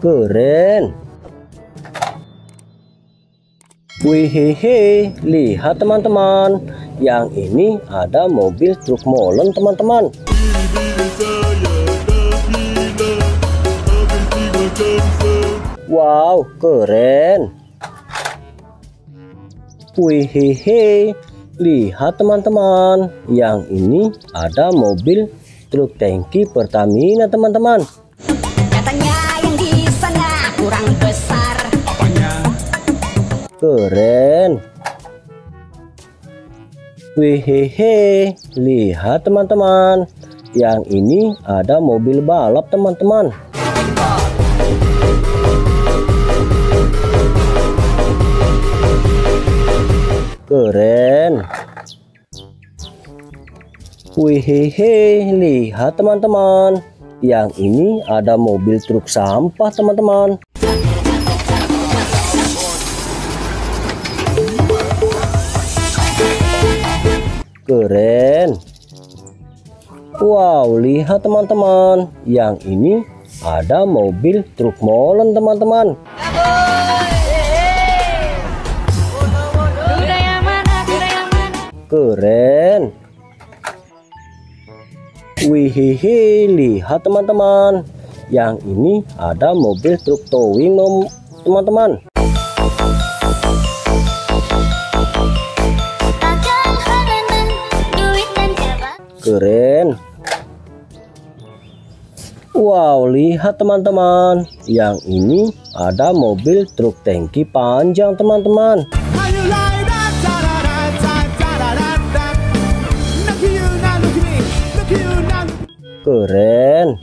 keren. Wihihi, lihat teman-teman. Yang ini ada mobil truk molen teman-teman. Wow, keren. Wihihi, lihat teman-teman. Yang ini ada mobil truk tangki Pertamina teman-teman. Keren. Wihehe, lihat teman-teman. Yang ini ada mobil balap teman-teman. Keren. Wihehe, lihat teman-teman. Yang ini ada mobil truk sampah teman-teman. Keren. Wow, lihat teman-teman. Yang ini ada mobil truk molen teman-teman. Keren. Wihihi, lihat teman-teman. Yang ini ada mobil truk towing teman-teman. Keren. Wow, lihat teman-teman. Yang ini ada mobil truk tangki panjang teman-teman. Keren.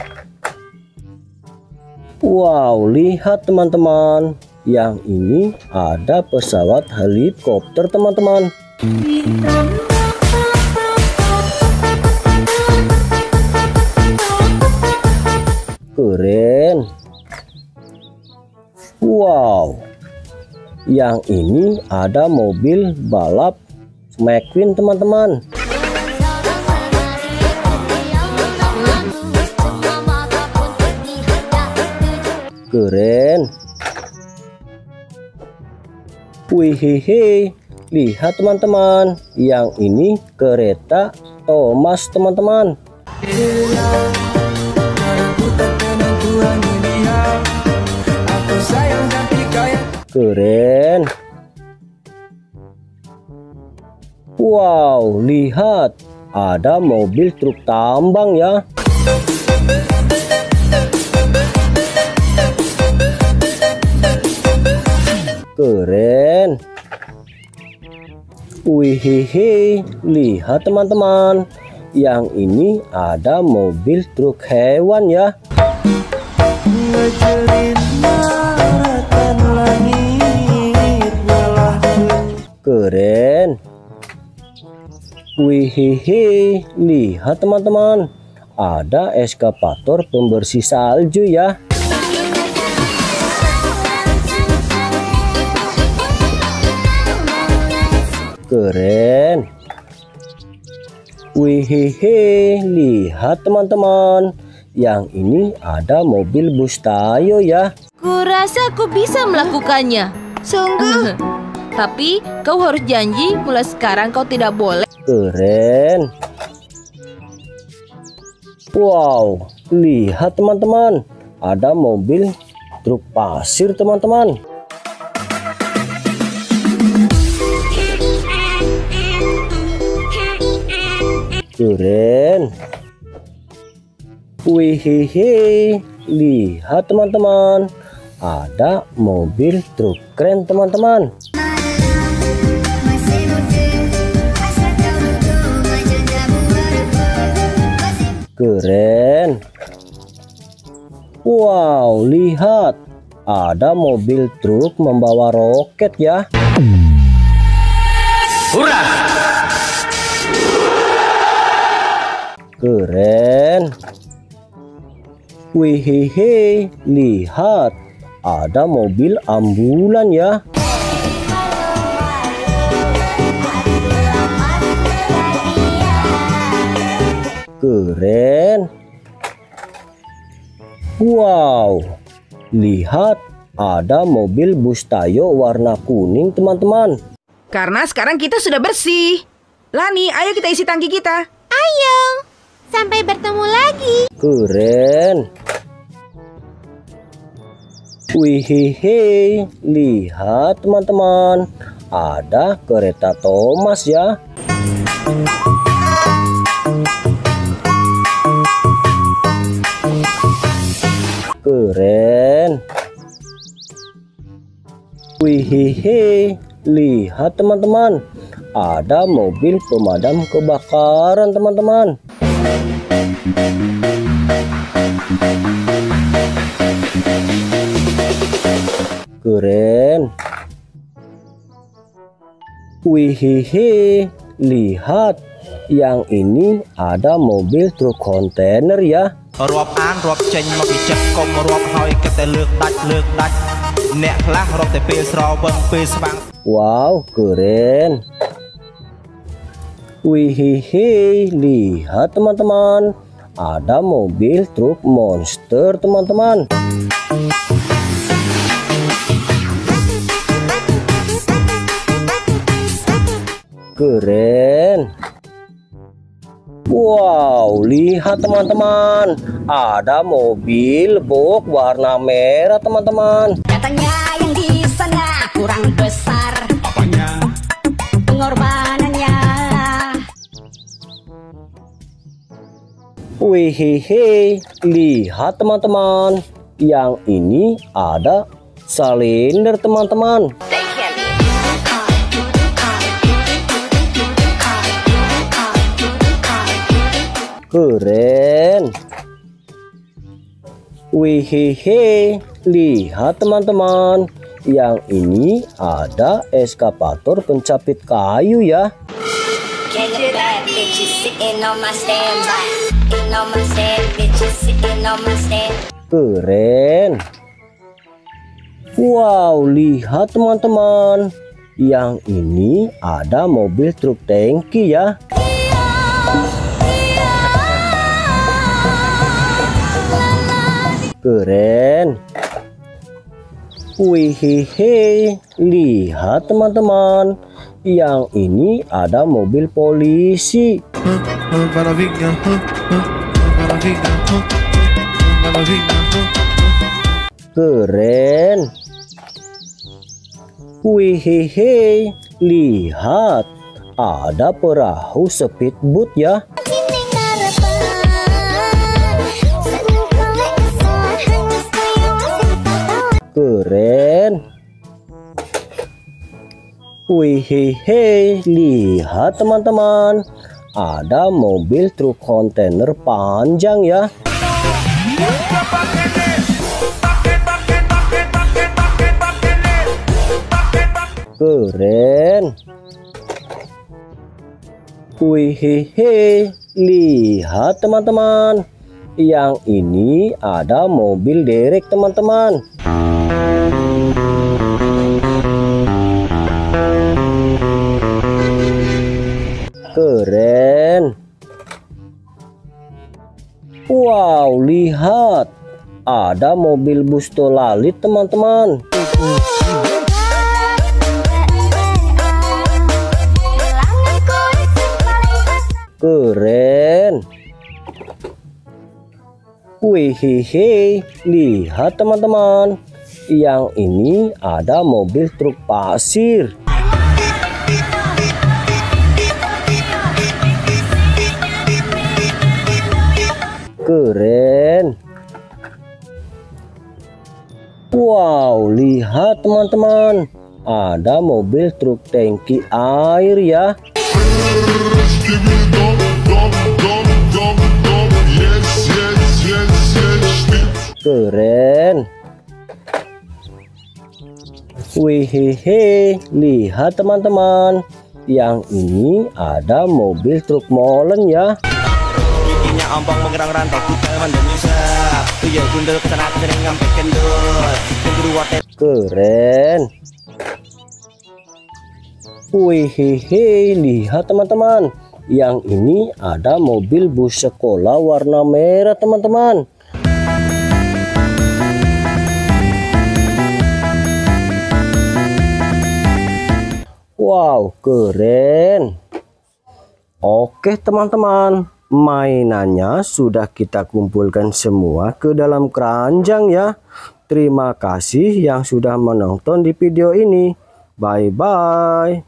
Wow, lihat teman-teman. Yang ini ada pesawat helikopter teman-teman. Keren. Wow. Yang ini ada mobil balap McQueen teman-teman. Keren. Wihihi, lihat teman-teman. Yang ini kereta Thomas teman-teman. Keren. Wow, lihat. Ada mobil truk tambang ya. Keren. Wihihi, lihat teman-teman. Yang ini ada mobil truk hewan ya. Keren. Wihihi, lihat teman-teman. Ada eskavator pembersih salju ya. Keren. Wihihi, lihat teman-teman. Yang ini ada mobil bus Tayo ya. Kurasa aku bisa melakukannya. Sungguh. Tapi kau harus janji mulai sekarang kau tidak boleh. Keren. Wow, lihat teman-teman. Ada mobil truk pasir teman-teman. Keren. Wihihi, lihat teman-teman. Ada mobil truk keren teman-teman. Keren. Wow, lihat. Ada mobil truk membawa roket ya. Keren. Wihihi, lihat. Ada mobil ambulan ya. Keren. Wow. lihat ada mobil bus Tayo warna kuning teman-teman. Karena sekarang kita sudah bersih. Lani, ayo kita isi tangki kita. Ayo, sampai bertemu lagi. Keren. Wihihi, lihat teman-teman, ada kereta Thomas ya. Keren. Wihihi, lihat teman-teman, ada mobil pemadam kebakaran teman-teman. Keren. Wihihi, lihat. Yang ini ada mobil truk kontainer ya. រាប់អានរាប់ចេញមកពីចិត្តកុំរាប់ហើយគិតតែលើកដាច់លើកដាច់អ្នកខ្លះរាប់តែពេលស្រវឹងពេលស្វាំង Wow, keren. Wihihi, lihat teman-teman. Ada mobil truk monster teman-teman. Keren. Wow, lihat teman-teman. Ada mobil box warna merah teman-teman. Katanya yang di sana kurang besar Pengorbanannya Wihihi, lihat teman-teman. Yang ini ada silinder teman-teman. Keren. Wihihi, lihat teman-teman. Yang ini ada eskapator pencapit kayu ya. Keren. Wow, lihat teman-teman. Yang ini ada mobil truk tangki ya. Keren. Wihihi, lihat teman-teman. Yang ini ada mobil polisi. Keren. Wihihi, lihat. Ada perahu speedboat ya. Keren. Wihihi, lihat teman-teman. Ada mobil truk kontainer panjang ya. Keren. Wihihi, lihat teman-teman. Yang ini ada mobil derek teman-teman. Keren. Wow, lihat. Ada mobil bus tolalit teman-teman. Keren. Wihihi, lihat teman-teman. Yang ini ada mobil truk pasir. Keren. Wow, lihat teman-teman. Ada mobil truk tangki air ya. Keren. Wihihi, lihat teman-teman. Yang ini ada mobil truk molen ya ompong mengerang rantau ku teman dan nyusap Tuyo gundul ke sana kering ngampe kendul Kendul wate Keren. Wih, lihat teman-teman. Yang ini ada mobil bus sekolah warna merah teman-teman. Wow keren. Oke teman-teman mainannya sudah kita kumpulkan semua ke dalam keranjang ya. Terima kasih yang sudah menonton di video ini. Bye-bye.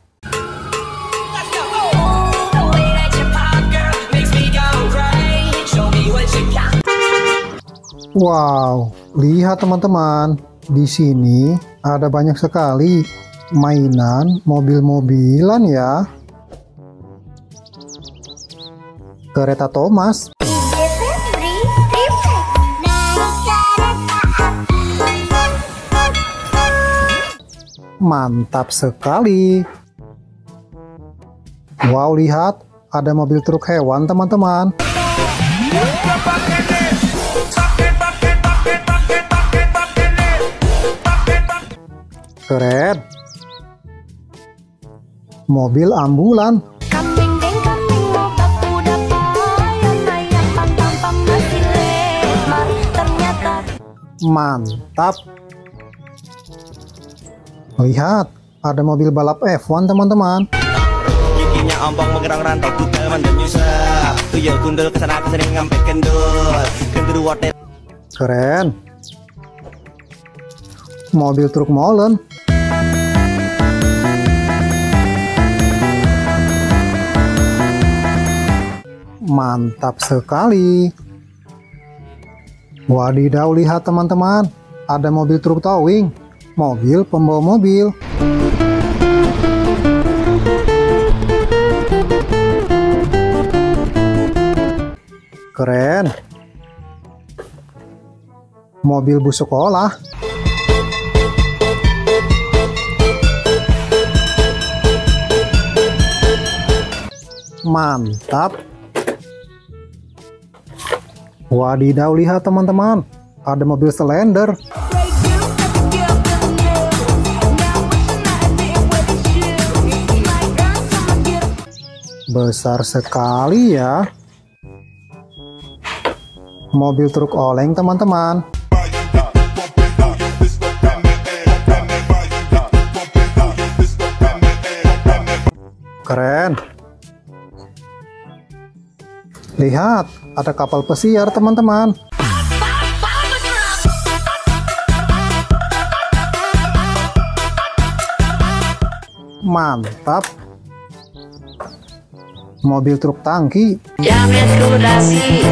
Wow, lihat teman-teman. Di sini ada banyak sekali mainan mobil-mobilan ya. Kereta Thomas, mantap sekali. Wow, lihat ada mobil truk hewan teman-teman. Keren. Mobil ambulan. Mantap. Lihat, ada mobil balap F1 teman-teman. Giginya ompong menggerang rantau ku teman dan nyusah Tuyul gundul ke sana ke sini ngampe kendul Kenduru watet Keren. Mobil truk molen. Mantap sekali. Wadidaw, lihat teman-teman. Ada mobil truk towing. Mobil pembawa mobil. Keren. Mobil bus sekolah. Mantap. Wadidaw, lihat teman-teman. Ada mobil Slender. Besar sekali ya. Mobil truk oleng teman-teman. Keren. Lihat, ada kapal pesiar teman-teman. Mantap. Mobil truk tangki. Kudasi,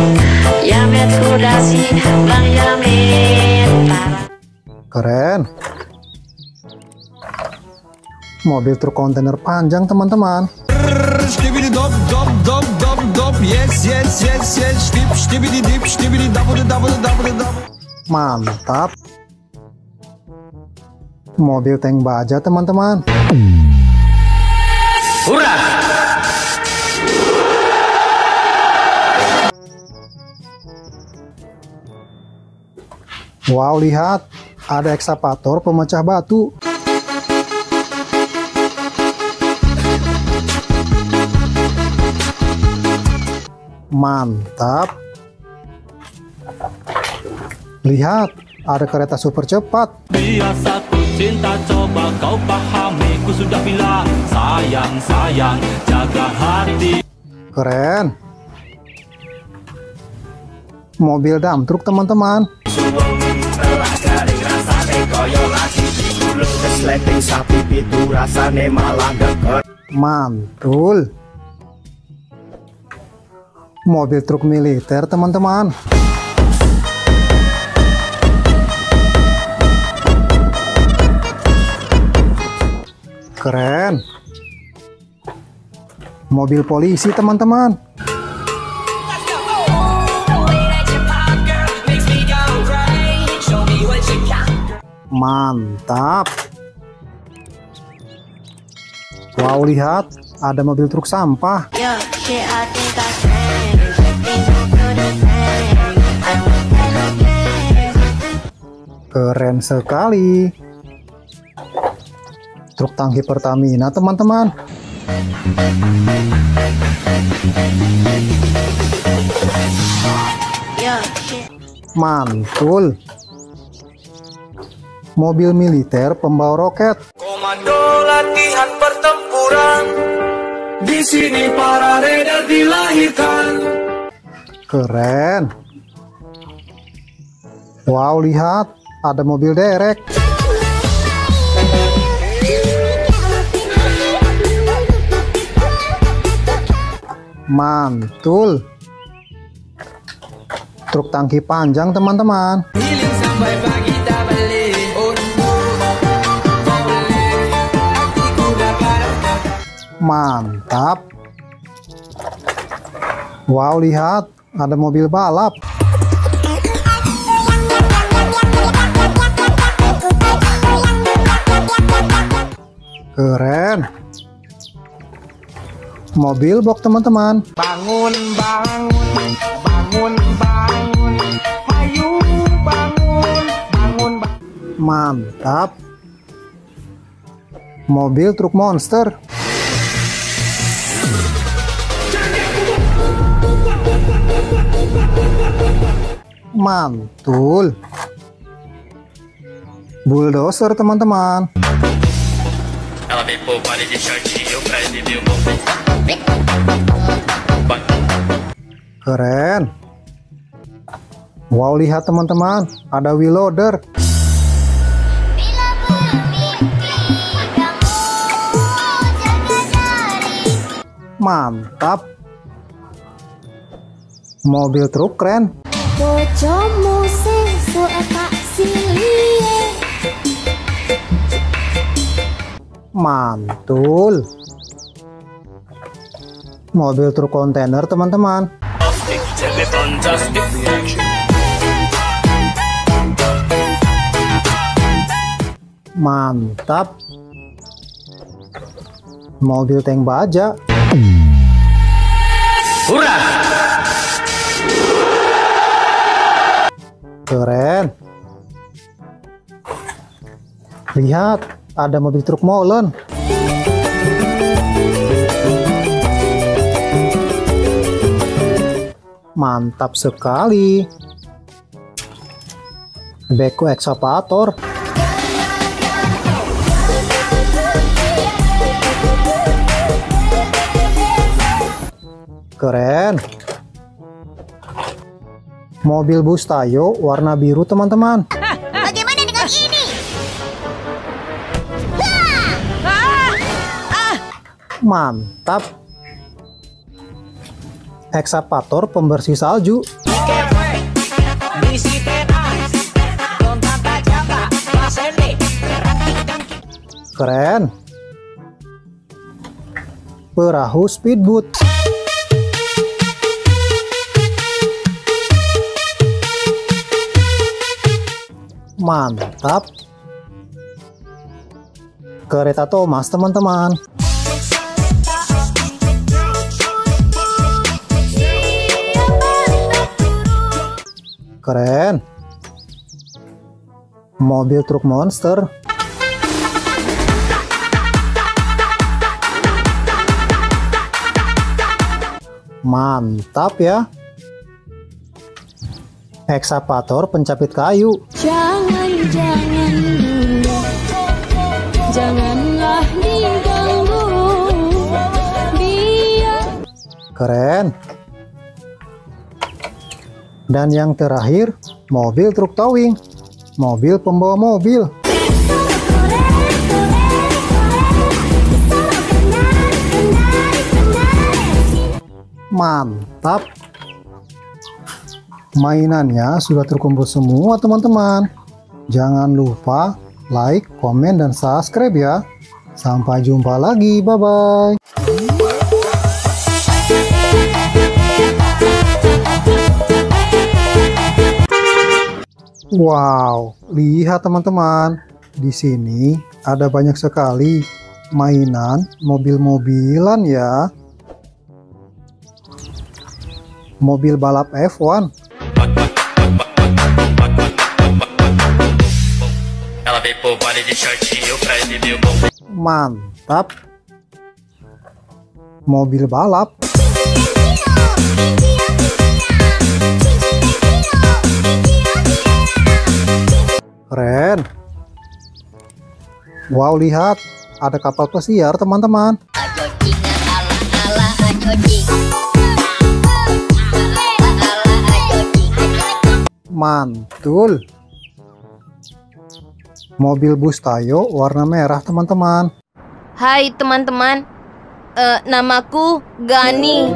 kudasi, Bang. Keren. Mobil truk kontainer panjang teman-teman. Dop dop dop Yes yes yes yes Ştip ştibidi dip ştibidi dabıdı dabıdı dabıdı dabıdı Mantap. Mobil tank baja teman-teman. Wow, lihat. Ada ekskavator pemecah batu. Mantap. Lihat, ada kereta super cepat. Biasa ku cinta coba kau pahami Ku sudah bilang sayang sayang jaga hati Keren. Mobil dump truk teman-teman. Mantul. Mobil truk militer teman-teman. Keren. Mobil polisi teman-teman. Mantap. Wow, lihat. Ada mobil truk sampah. Keren sekali. Truk tangki Pertamina, teman-teman. Mantul. Mobil militer pembawa roket. Komando latihan pertempuran Di sini para raider dilahirkan Keren. Wow, lihat. Ada mobil derek. Mantul. Truk tangki panjang, teman-teman. Mantap. Wow, lihat. Ada mobil balap. Keren. Mobil box teman-teman. Bangun, bangun, bangun, bangun Ayo bangun, bangun, bangun Mantap. Mobil truk monster. Mantul. Bulldozer teman-teman. Keren. Wow, lihat teman-teman, ada wheel loader. Mantap. Mobil truk keren. Bojomu sesuk tak silie Mantul. Mobil truk kontainer teman-teman. Mantap. Mobil tank baja. Keren. Lihat, ada mobil truk molen. Mantap sekali. Beko ekskavator. Keren. Mobil bus Tayo warna biru teman-teman. bagaimana dengan ini Mantap. Ekskavator pembersih salju. Keren. Perahu speedboat. Mantap. Kereta Thomas teman-teman. Keren. Mobil truk monster. Mantap ya. Ekskavator pencapit kayu. jangan Keren. Dan yang terakhir, mobil truk towing. Mobil pembawa mobil. Mantap. Mainannya sudah terkumpul semua teman-teman. Jangan lupa like, komen, dan subscribe ya. Sampai jumpa lagi. Bye-bye. Wow, lihat teman-teman. Di sini ada banyak sekali mainan mobil-mobilan ya. Mobil balap F1, de shortinho pra o movimento. mantap. Mobil balap, keren. Wow, lihat. Ada kapal pesiar, teman-teman. Mantul. Mobil bus Tayo warna merah, teman-teman. Hai teman-teman, Eh, namaku Gani.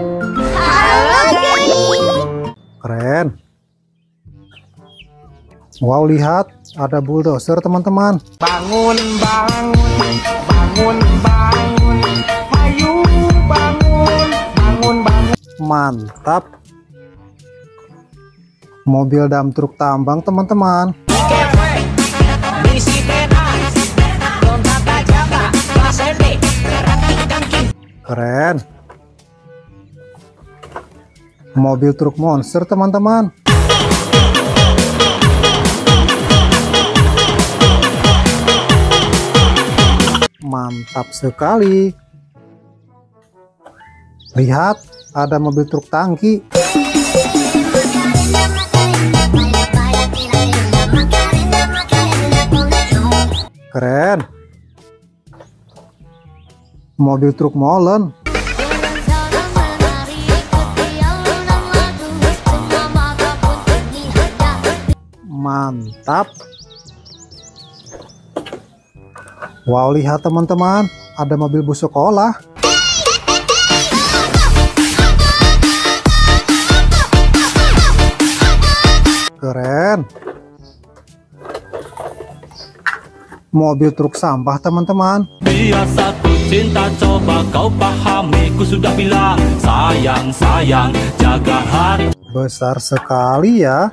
Keren. Wow, lihat. Ada bulldozer, teman-teman. Bangun, bangun, bangun, bangun Ayo bangun, bangun, bangun Mantap. Mobil dam truk tambang, teman-teman. Keren. Mobil truk monster, teman-teman. Mantap sekali. Lihat, ada mobil truk tangki. Keren. Mobil truk molen. Mantap. Wow, lihat teman-teman, ada mobil bus sekolah. Keren. Mobil truk sampah, teman-teman. Biasa ku cinta coba kau pahami Ku sudah bilang sayang sayang jaga hati Besar sekali ya.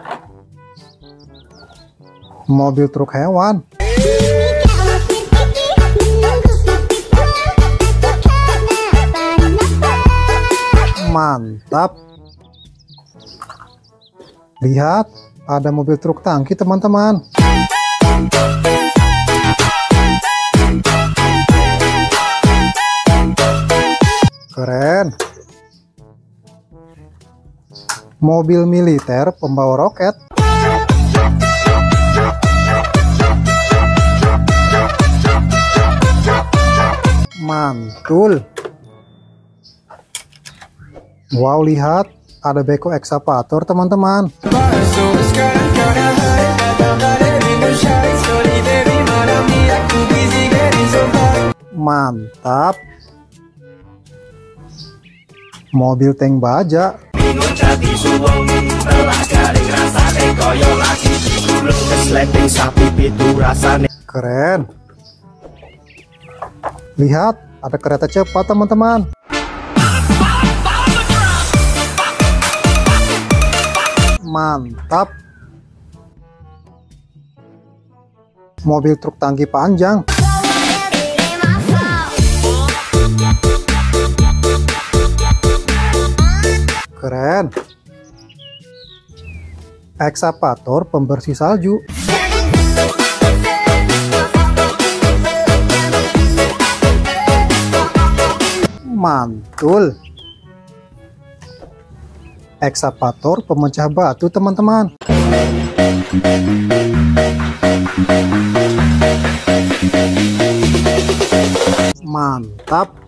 Mobil truk hewan. Mantap. Lihat, ada mobil truk tangki, teman-teman. Keren. Mobil militer pembawa roket. Mantul. Wow, lihat. Ada beko ekskavator, teman-teman. Mantap. Mobil tank baja. Keren. Lihat, ada kereta cepat, teman-teman. Mantap. Mobil truk tangki panjang. Keren. Ekskavator pembersih salju. Mantul. Ekskavator pemecah batu, teman-teman. Mantap.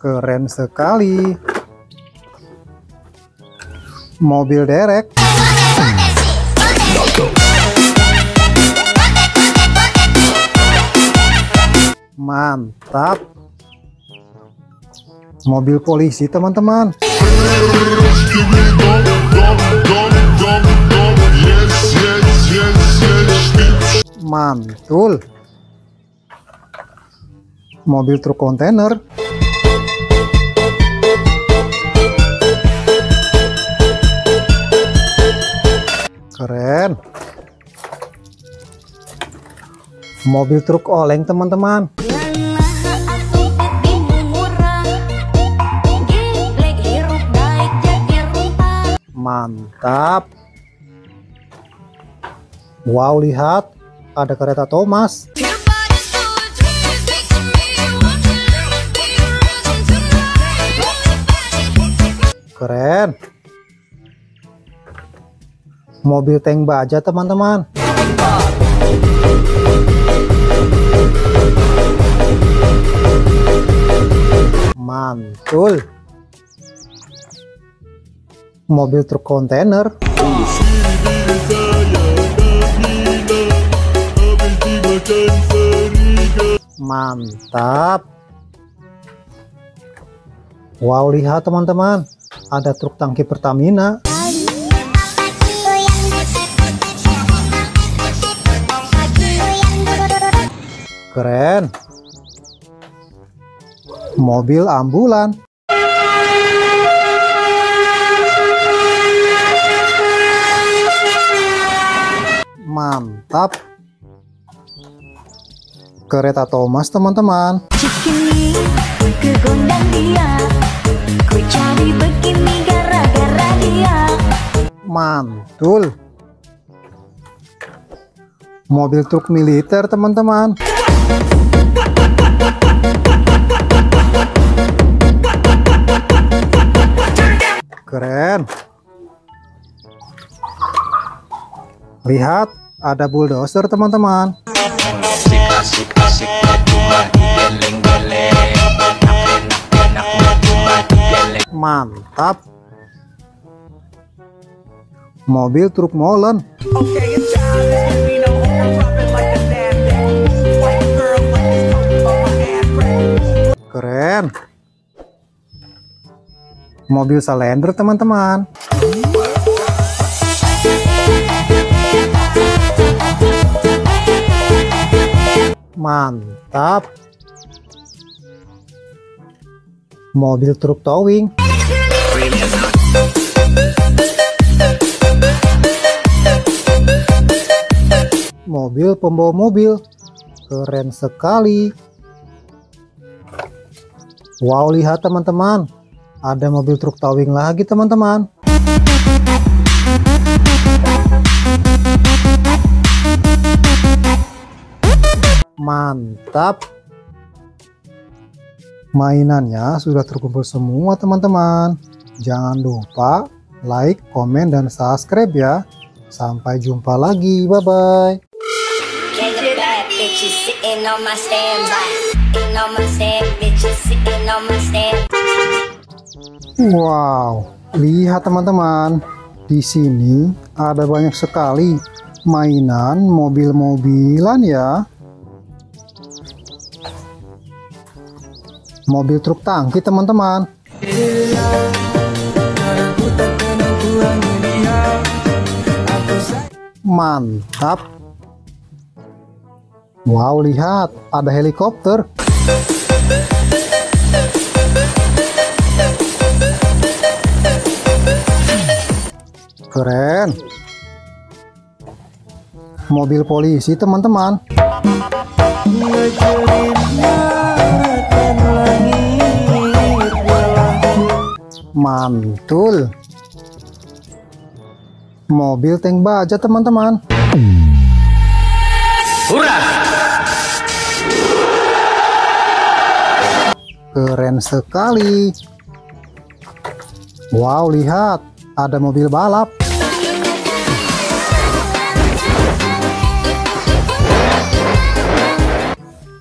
Keren sekali. Mobil derek. Mantap. Mobil polisi, teman-teman. Mantul. Mobil truk kontainer. Keren. Mobil truk oleng teman-teman. Mantap. Wow, lihat. Ada kereta Thomas. Keren. Mobil tank baja teman-teman. Mantul. Mobil truk kontainer. Mantap. Wow, lihat teman-teman. Ada truk tangki Pertamina. Keren. Mobil ambulan. Mantap. Kereta Thomas teman-teman. Mantul. Mobil truk militer teman-teman. Keren. Lihat, ada bulldozer teman-teman. Mantap. Mobil truk molen. Keren. Mobil Salender teman-teman. Mantap. Mobil truk towing. Mobil pembawa mobil. Keren sekali. Wow, lihat teman-teman. Ada mobil truk towing lagi, teman-teman. Mantap. Mainannya sudah terkumpul semua, teman-teman. Jangan lupa like, komen, dan subscribe ya. Sampai jumpa lagi. Bye-bye. Catch Wow, lihat teman-teman. Di sini ada banyak sekali mainan mobil-mobilan ya. Mobil truk tangki teman-teman. Mantap. Wow, lihat ada helikopter. Keren. Mobil polisi, teman-teman. Mantul. Mobil tank baja, teman-teman. Keren sekali. Wow, lihat. Ada mobil balap.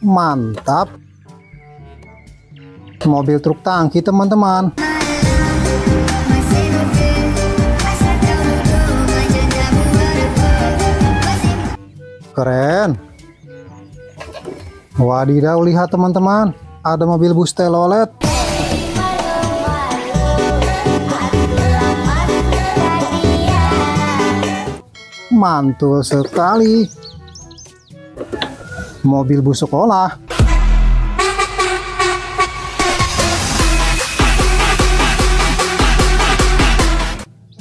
Mantap. Mobil truk tangki, teman-teman. Keren. Wadidaw, lihat teman-teman. Ada mobil bus telolet. Mantul sekali. Mobil bus sekolah.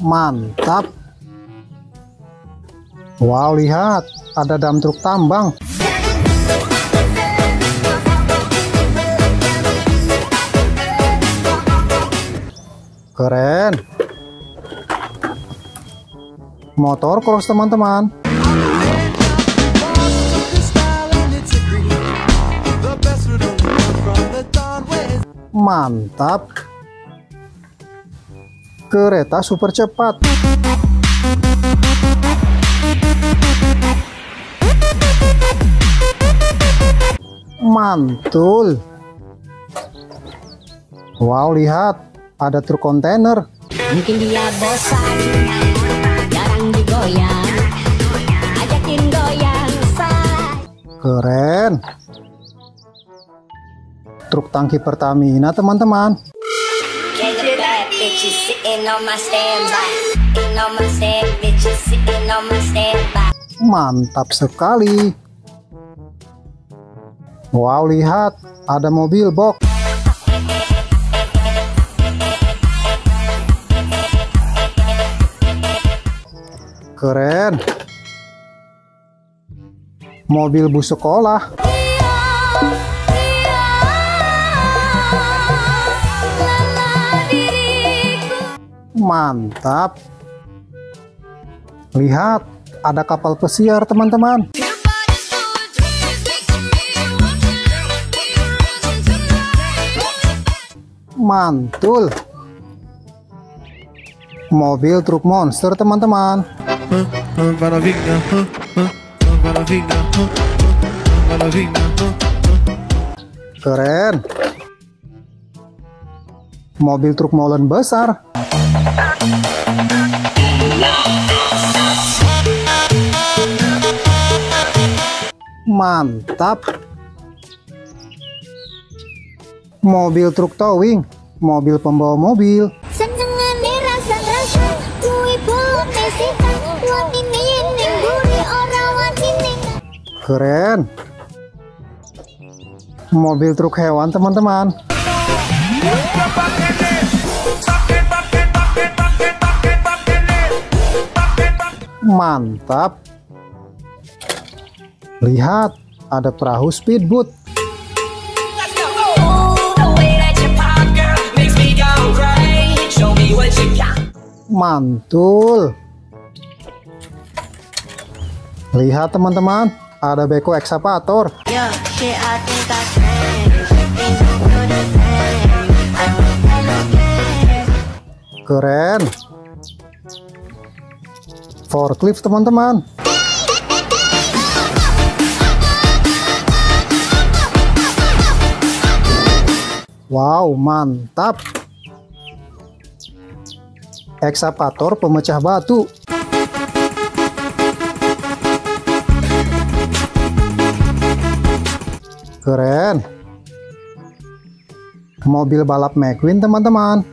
Mantap. Wow, lihat, ada dam truk tambang. Keren. Motor cross teman-teman. Mantap. Kereta super cepat. Mantul. Wow, lihat. Ada truk kontainer. Mungkin dia bosan Keren. Truk tangki Pertamina, teman-teman. Mantap sekali. Wow, lihat. Ada mobil box. Keren. Mobil bus sekolah. Mantap. Lihat, ada kapal pesiar, teman-teman. Mantul. Mobil truk monster, teman-teman. Keren. Mobil truk molen besar. Mantap. Mobil truk towing, mobil pembawa mobil. Keren. Mobil truk hewan, teman-teman. Mantap. Lihat, ada perahu speedboat. Mantul. Lihat teman-teman, ada beko think Keren. Forklift teman-teman. Wow, mantap. Ekskavator pemecah batu. Keren. Mobil balap McQueen teman-teman.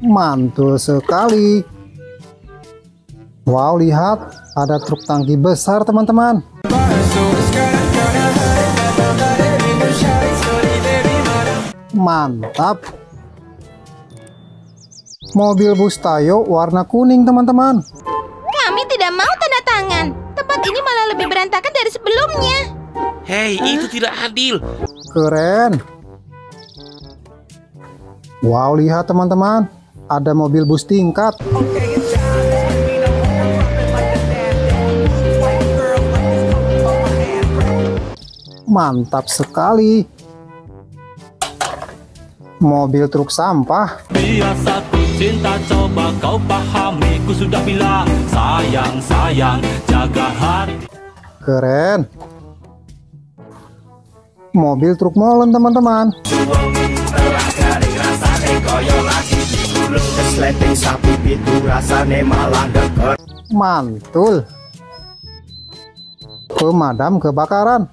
Mantul sekali. Wow, lihat ada truk tangki besar, teman-teman. Mantap. Mobil bus Tayo warna kuning, teman-teman. Kami tidak mau tanda tangan. Tempat ini malah lebih berantakan dari sebelumnya. Hei, itu tidak adil. Keren. Wow, lihat teman-teman. Ada mobil bus tingkat. Mantap sekali. Mobil truk sampah. Biasa ku cinta coba kau pahami Ku sudah bilang sayang sayang jaga hati Keren. Mobil truk molen teman-teman. Mantul. Pemadam kebakaran.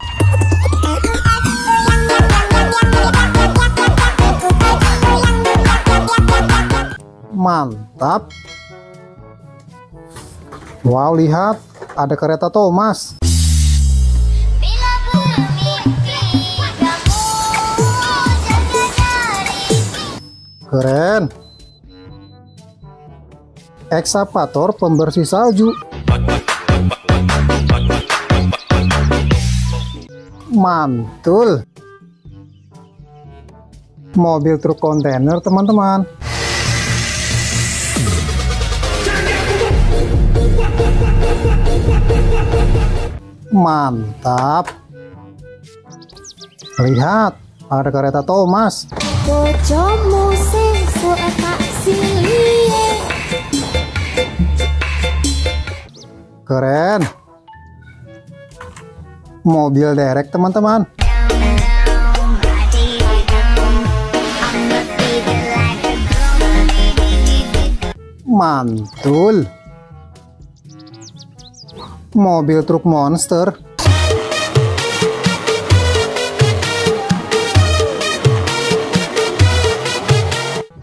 Mantap. Wow, lihat. Ada kereta Thomas. Keren. Ekskavator pembersih salju. Mantul. Mobil truk kontainer, teman-teman. Mantap. Lihat, ada kereta Thomas. Bojomu sing tak silie Keren. Mobil derek, teman-teman. Mantul. Mobil truk monster.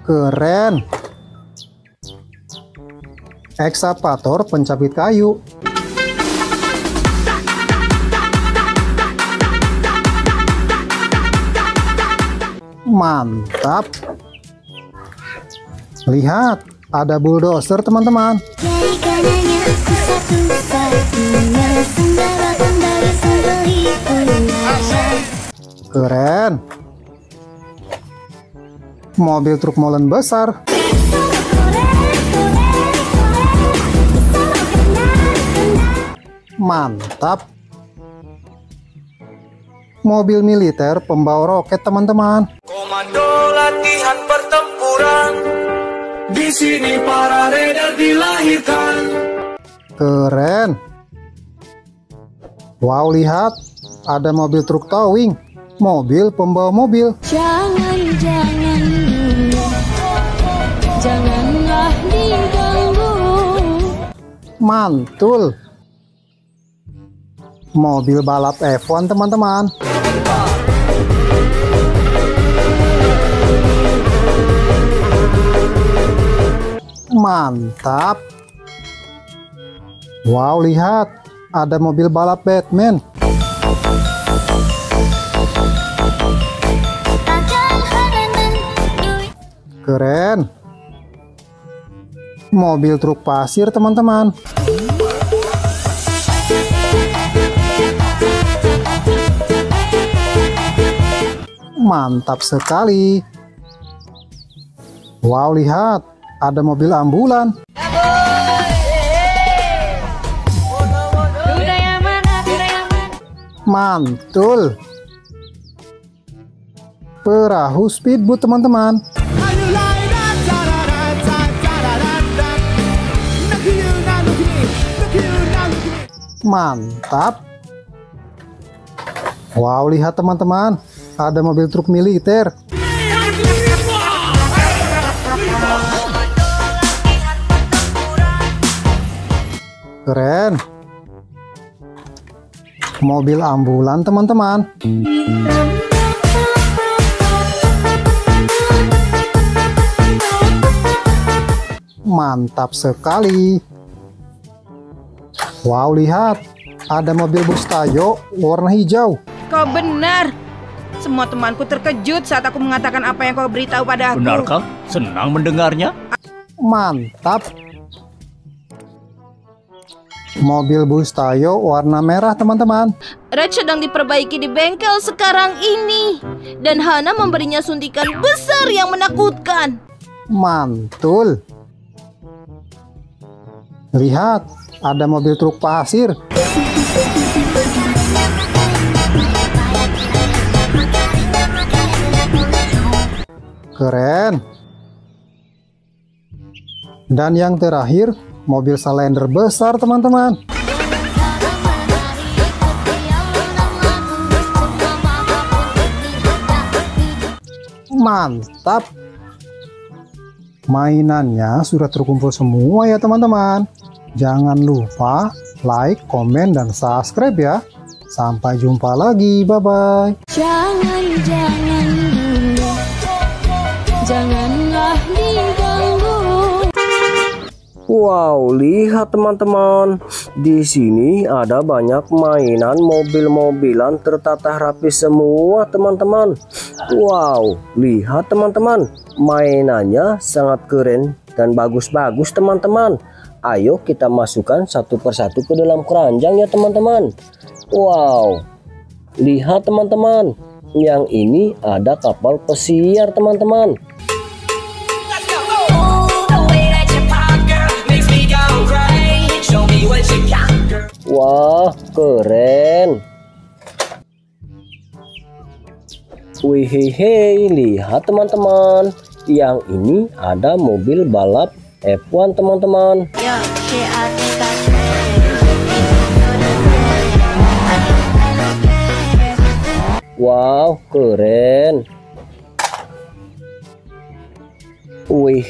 Keren. Ekskavator pencapit kayu. Mantap. Lihat, ada bulldozer teman-teman. Keren. Mobil truk molen besar. Mantap. Mobil militer pembawa roket teman-teman. Komando latihan pertempuran. Di sini para raider dilahirkan. Keren. Wow, lihat. Ada mobil truk towing. Mobil pembawa mobil. Jangan, jangan dulu Janganlah diganggu Mantul. Mobil balap F1 teman-teman. Mantap. Wow, lihat. Ada mobil balap Batman. Keren. Mobil truk pasir teman-teman. Mantap sekali. Wow, lihat. Ada mobil ambulan. Mantul. Perahu speedboat teman-teman. Mantap. Wow, lihat teman-teman. Ada mobil truk militer. Keren. Mobil ambulan teman-teman. Mantap sekali. Wow, lihat. Ada mobil bus Tayo warna hijau. Kau benar. Semua temanku terkejut saat aku mengatakan apa yang kau beritahu pada aku. Benarkah? Senang mendengarnya. Mantap. Mobil bus Tayo warna merah, teman-teman. Red sedang diperbaiki di bengkel sekarang ini. Dan Hana memberinya suntikan besar yang menakutkan. Mantul. Lihat, ada mobil truk pasir. Keren. Dan yang terakhir, mobil Salender besar, teman-teman. Mantap. Mainannya sudah terkumpul semua ya teman-teman. Jangan lupa like, komen, dan subscribe ya. Sampai jumpa lagi. Bye-bye. Jangan, jangan Janganlah Wow, lihat teman-teman. Di sini ada banyak mainan mobil-mobilan tertata rapi semua, teman-teman. Wow, lihat teman-teman. Mainannya sangat keren dan bagus-bagus, teman-teman. Ayo kita masukkan satu persatu ke dalam keranjang ya, teman-teman. Wow. Lihat teman-teman. Yang ini ada kapal pesiar, teman-teman. Wah, keren. Wih, lihat teman-teman. Yang ini ada mobil balap F1 teman-teman. Wow, keren. Wih,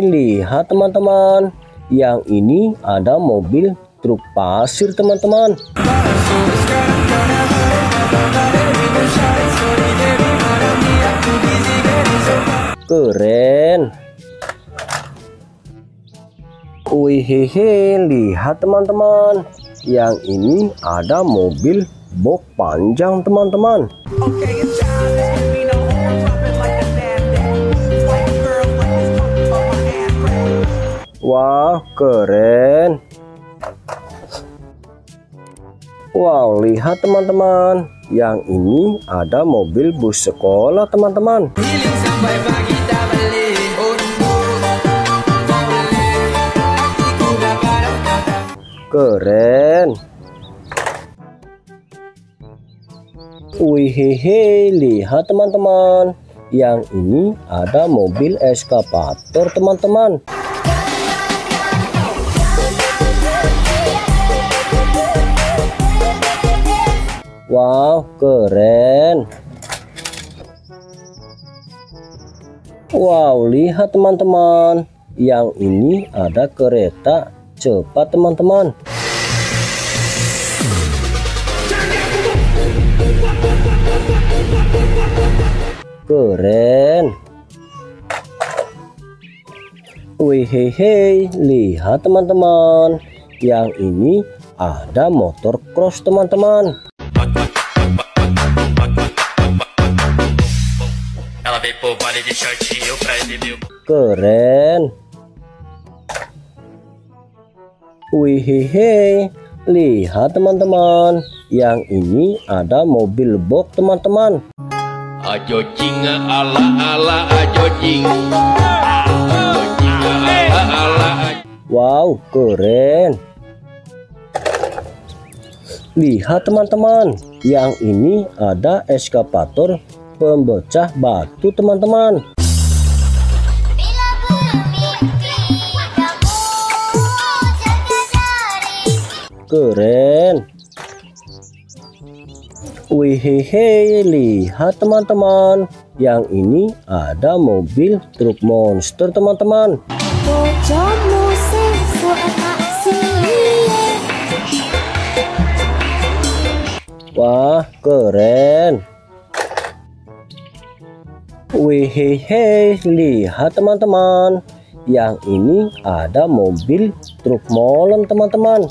lihat teman-teman. Yang ini ada mobil truk pasir teman-teman. Keren. Wih, lihat teman-teman. Yang ini ada mobil box panjang teman-teman. Wah, keren. Wow, lihat teman-teman. Yang ini ada mobil bus sekolah, teman-teman. Keren. Wih, lihat teman-teman. Yang ini ada mobil eskavator, teman-teman. Wow, keren. Wow, lihat teman-teman. Yang ini ada kereta cepat, teman-teman. Keren. Wih, lihat teman-teman. Yang ini ada motor cross, teman-teman. Pro baile de shortinho pra exibir o Keren. Wih, lihat teman-teman. Yang ini ada mobil box, teman-teman. Ajo jinga ala ala ajo jing Ajo jinga ala ala Wow, keren. Lihat teman-teman, yang ini ada eskavator pembecah batu, teman-teman. Keren. Wih, lihat teman-teman. Yang ini ada mobil truk monster, teman-teman. Wah, keren. Wih, lihat teman-teman. Yang ini ada mobil truk molen, teman-teman.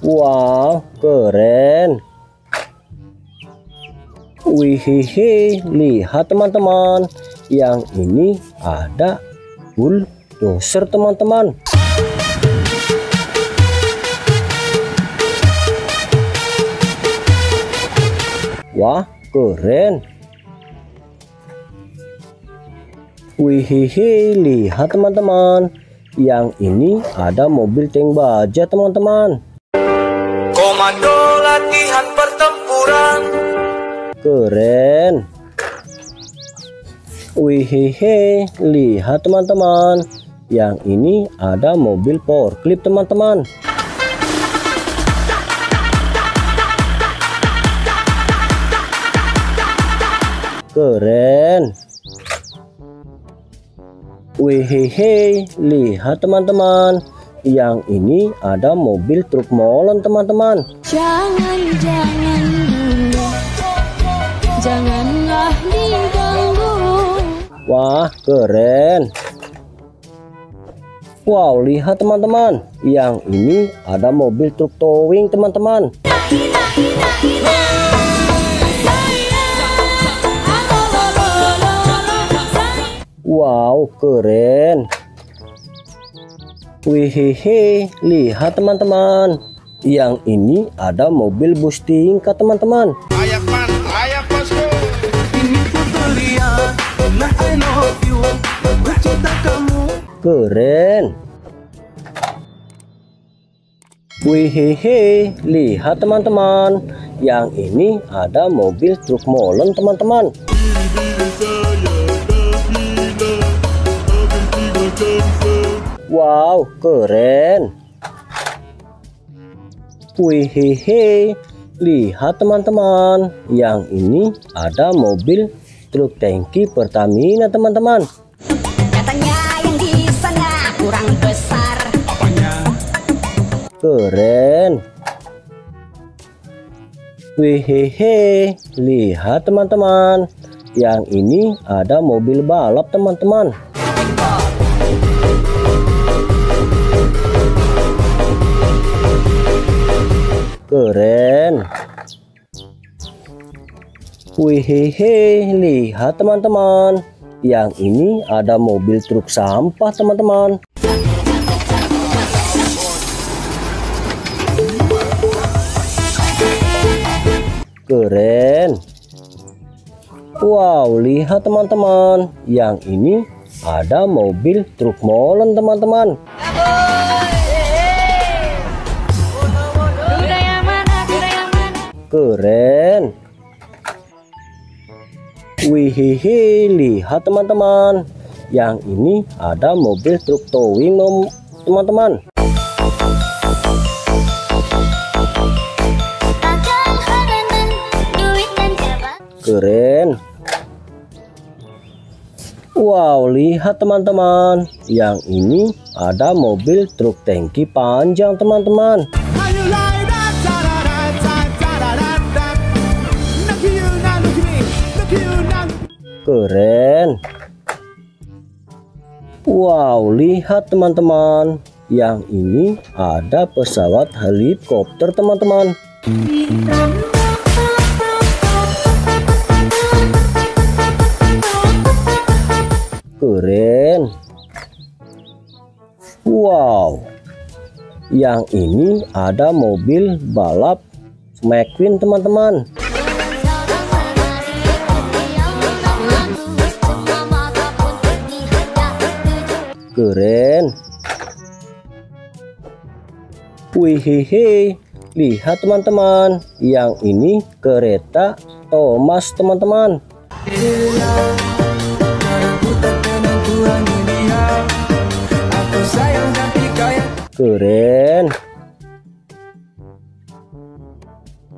Wow, keren. Wih, lihat teman-teman. Yang ini ada bulldozer, teman-teman. Wah, keren. Wih, lihat teman-teman. Yang ini ada mobil tank baja, teman-teman. Komando latihan pertempuran Keren. Wih, lihat teman-teman. Yang ini ada mobil power clip, teman-teman. Keren. Wih, lihat teman-teman. Yang ini ada mobil truk molen, teman-teman. Jangan, jangan Janganlah digoda Wah, keren. Wow, lihat teman-teman. Yang ini ada mobil truk towing, teman-teman. Wow, keren. Wihihi, lihat teman-teman. Yang ini ada mobil bus tingkat, teman-teman. Keren. Wihihi, lihat teman-teman. Yang ini ada mobil truk molen, teman-teman. Wow, keren. Wihihi, lihat teman-teman. Yang ini ada mobil truk tangki Pertamina, teman-teman. Katanya yang di sana kurang besar. Keren. Wihehe, lihat teman-teman. Yang ini ada mobil balap, teman-teman. Keren. Wihehe, lihat teman-teman. Yang ini ada mobil truk sampah, teman-teman. Keren. Wow, lihat teman-teman. Yang ini ada mobil truk molen, teman-teman. Keren. Wihihi, lihat teman-teman. Yang ini ada mobil truk towing, teman-teman. Keren. Wow, lihat teman-teman. Yang ini ada mobil truk tangki panjang, teman-teman. Keren. Wow, lihat teman-teman. Yang ini ada pesawat helikopter, teman-teman. Keren. Wow. Yang ini ada mobil balap McQueen, teman-teman. Keren. Wihihi, lihat teman-teman. Yang ini kereta Thomas, teman-teman. Keren.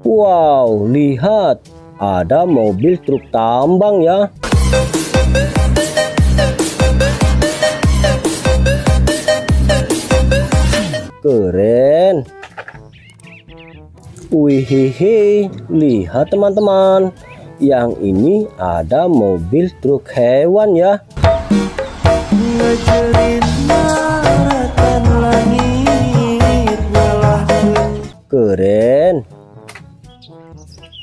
Wow, lihat. Ada mobil truk tambang ya. Keren. Wihihi, lihat teman-teman. Yang ini ada mobil truk hewan ya. Keren.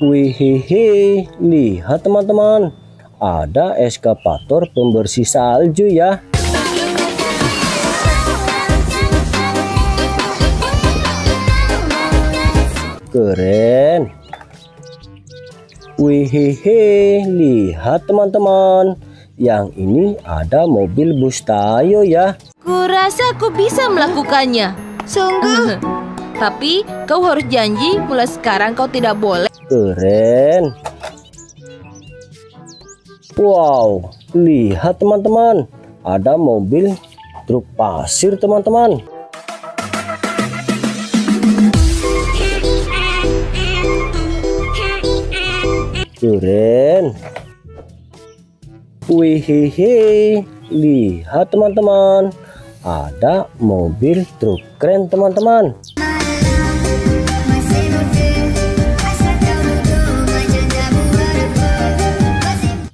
Wihihi, lihat teman-teman. Ada eskavator pembersih salju ya. Keren. Wihihi, lihat teman-teman. Yang ini ada mobil bus Tayo ya. Kurasa aku bisa melakukannya. Sungguh? Tapi kau harus janji mulai sekarang kau tidak boleh. Keren. Wow, lihat teman-teman. Ada mobil truk pasir teman-teman. Keren. Wihihi, lihat teman-teman. Ada mobil truk keren teman-teman.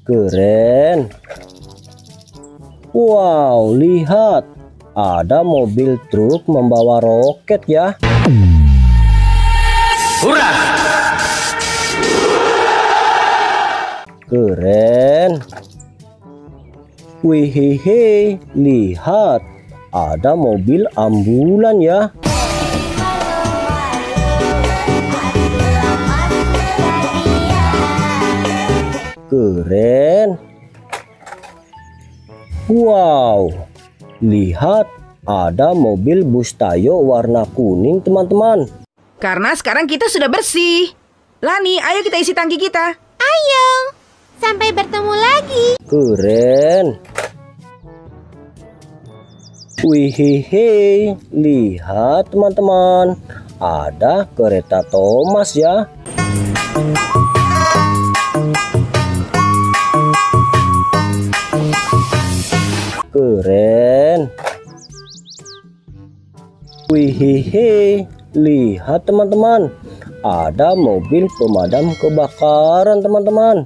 Keren. Wow, lihat. Ada mobil truk membawa roket ya. Keren. Wihihi, lihat. Ada mobil ambulan ya. Keren. Wow. Lihat, ada mobil bus Tayo warna kuning, teman-teman. Karena sekarang kita sudah bersih. Lani, ayo kita isi tangki kita. Ayo, sampai bertemu lagi. Keren. Wihihi, lihat teman-teman. Ada kereta Thomas ya. Keren. Wihihi, lihat teman-teman. Ada mobil pemadam kebakaran teman-teman.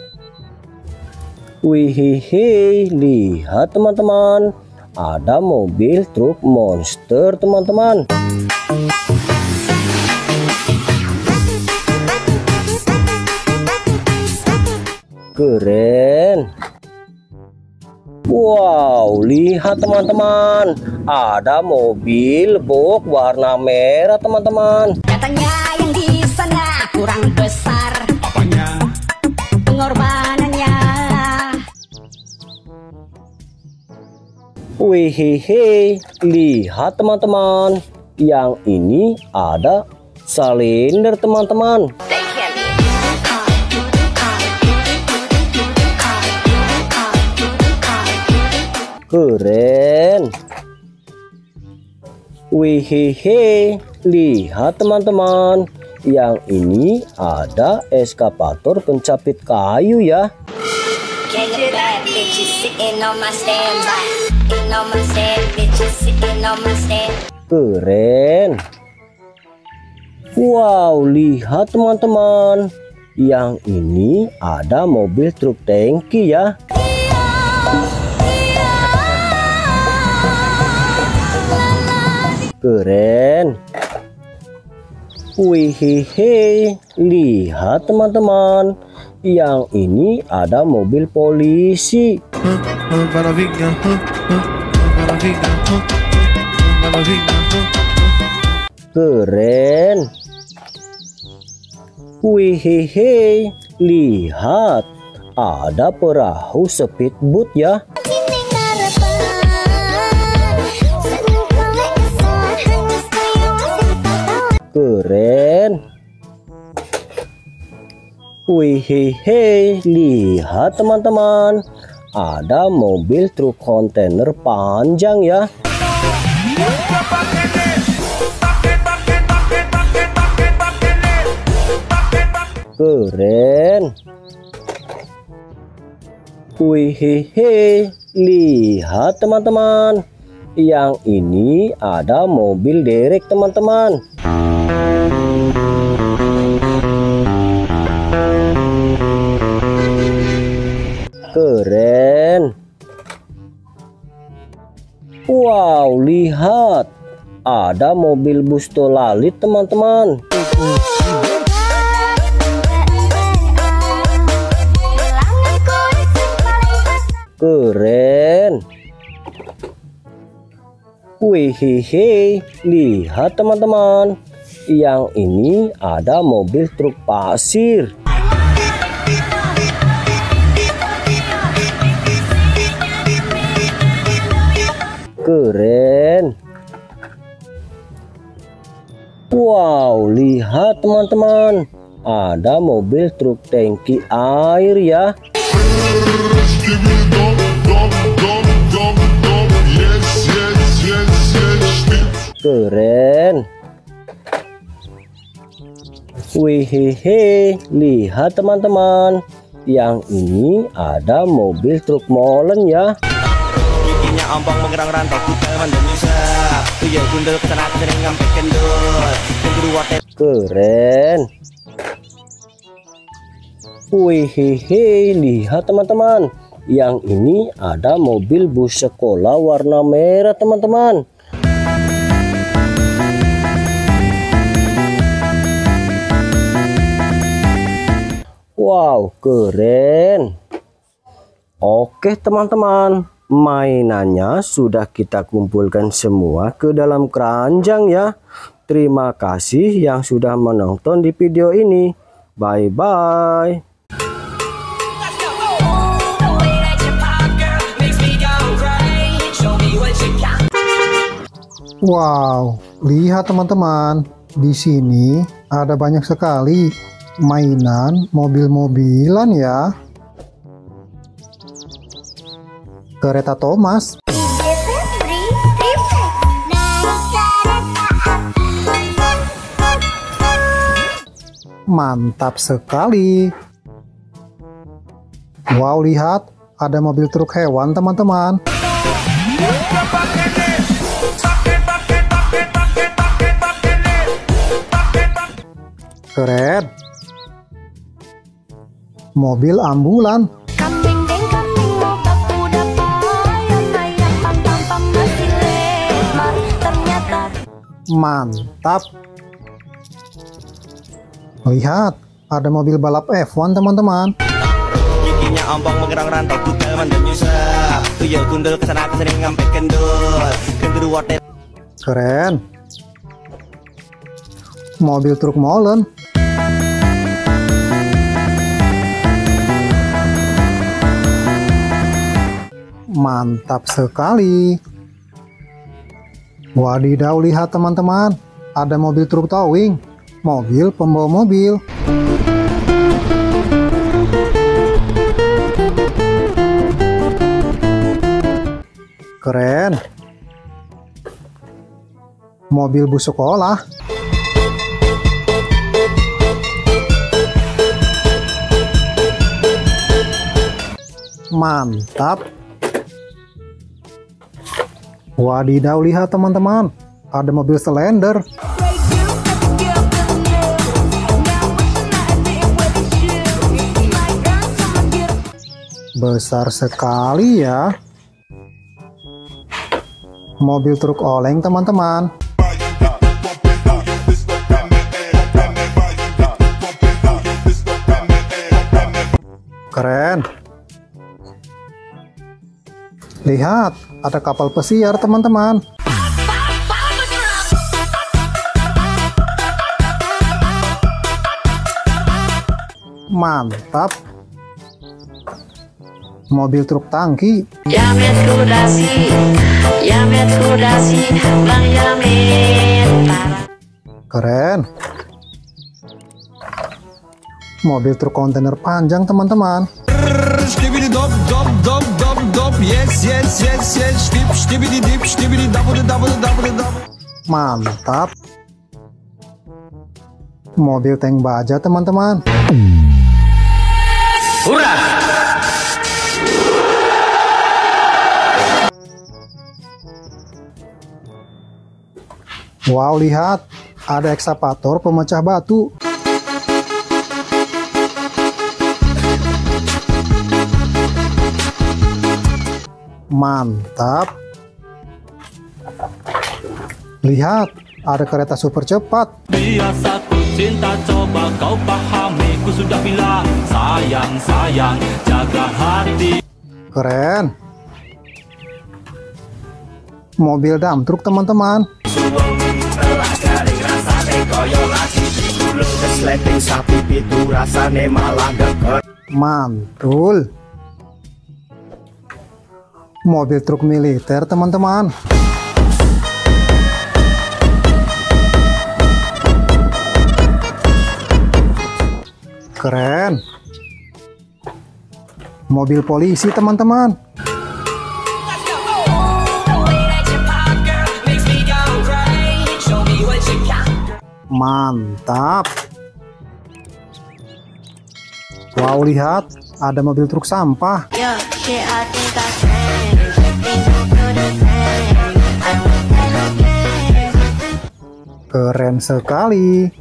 Wihihi, lihat teman-teman. Ada mobil truk monster teman-teman. Keren. Wow, lihat teman-teman. Ada mobil box warna merah teman-teman. Katanya yang di sana kurang besar Apanya? pengorbanannya. Wihihi, lihat teman-teman. Yang ini ada silinder teman-teman. Keren. Wihihi, lihat teman-teman. Yang ini ada eskapator pencapit kayu ya. Sitting on my standby. Sitting on my stand, bitches sitting on my stand. Keren. Wow, lihat teman-teman. Yang ini ada mobil truk tangki ya. Keren. Wihihi, lihat teman-teman. Yang ini ada mobil polisi. Keren. Wihihi, lihat. Ada perahu speedboat ya. Keren. Wihihi, lihat teman-teman. Ada mobil truk kontainer panjang ya. Keren. Wihihi, lihat teman-teman. Yang ini ada mobil derek teman-teman. Keren. Wow, lihat. Ada mobil bus tolalit teman-teman. Keren. Wihihi, lihat teman-teman. Yang ini ada mobil truk pasir. Keren. Wow, lihat teman-teman. Ada mobil truk tangki air ya. Keren. Wih, hehe, lihat teman-teman. Yang ini ada mobil truk molen ya. Giginya ompong mengerang rantau kutel mandem nyusap Tuyul gundul ke sana ke sini ngampe kendul Kenduru wate Keren. Wih, lihat teman-teman. Yang ini ada mobil bus sekolah warna merah teman-teman. Wow, keren. Oke teman-teman, mainannya sudah kita kumpulkan semua ke dalam keranjang ya. Terima kasih yang sudah menonton di video ini. Bye-bye. Wow, lihat teman-teman. Di sini ada banyak sekali mainan mobil-mobilan ya. Kereta Thomas, mantap sekali. Wow, lihat ada mobil truk hewan teman-teman. Keren. Mobil ambulan. Mantap. Lihat, ada mobil balap F1 teman-teman. Giginya ompong mengerang rantau kutel mandem nyusap Tuyul gundul ke sana ke sini ngampe kendul Kenduru wate Keren. Mobil truk molen. Mantap sekali. Wadidaw, lihat teman-teman. Ada mobil truk towing. Mobil pembawa mobil. Keren. Mobil bus sekolah. Mantap. Wadidaw, lihat teman-teman. Ada mobil Slender. Besar sekali ya. Mobil truk oleng teman-teman. Keren. Lihat, ada kapal pesiar teman-teman. Mantap. Mobil truk tangki. Yamet kudasi, Yamet kudasi, Bang Yamin. Keren. Mobil truk kontainer panjang teman-teman. Skibidi dop dop dop Yes yes yes yes Skip skibidi dip skibidi double double double double Mantap. Mobil tank baja teman-teman. Wow, lihat. Ada ekskavator pemecah batu. Mantap. Lihat, ada kereta super cepat. Biasa ku cinta coba kau pahami Ku sudah bilang sayang sayang jaga hati Keren. Mobil dump truk teman-teman. Mantul. Mobil truk militer teman-teman. Keren. Mobil polisi teman-teman. Mantap. Wow, lihat, ada mobil truk sampah. Yo, shit, I think I changed. Think you do the same. I think that again. Keren sekali.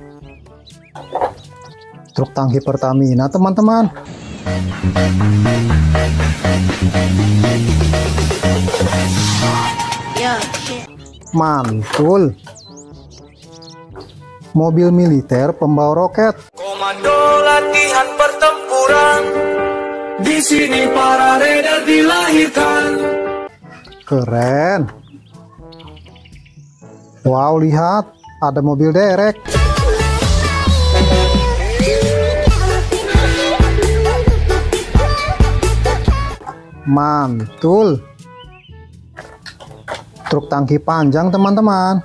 Truk tangki Pertamina, teman-teman. Mantul. Mobil militer pembawa roket. Komando latihan pertempuran. Di sini para raider dilahirkan. Keren. Wow, lihat. Ada mobil derek. Mantul. Truk tangki panjang, teman-teman.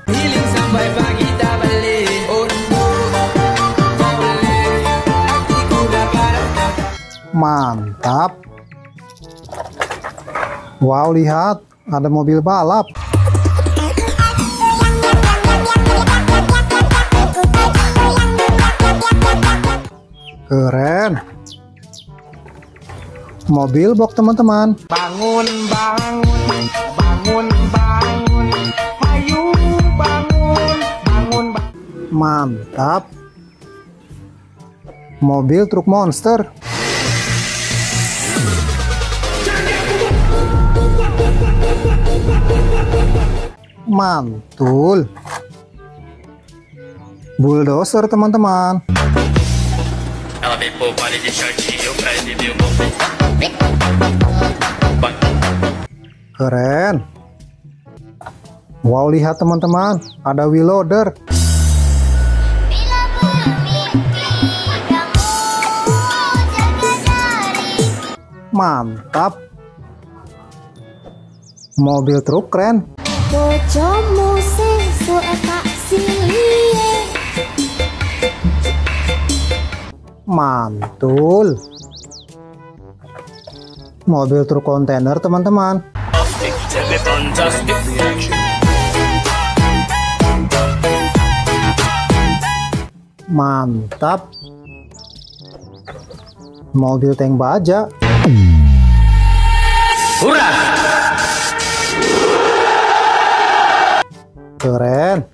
Mantap. Wow, lihat. Ada mobil balap. Keren. Mobil box teman-teman. Bangun, bangun, bangun, bangun. Ayo bangun, bangun. Mantap. Mobil truk monster. Mantul. Bulldozer teman-teman. Keren. Wow, lihat teman-teman, ada wheel loader. Mantap. Mobil truk keren. Bojomu sesuk tak silie Mantul. Mobil truk kontainer teman-teman. Mantap. Mobil tank baja. Keren.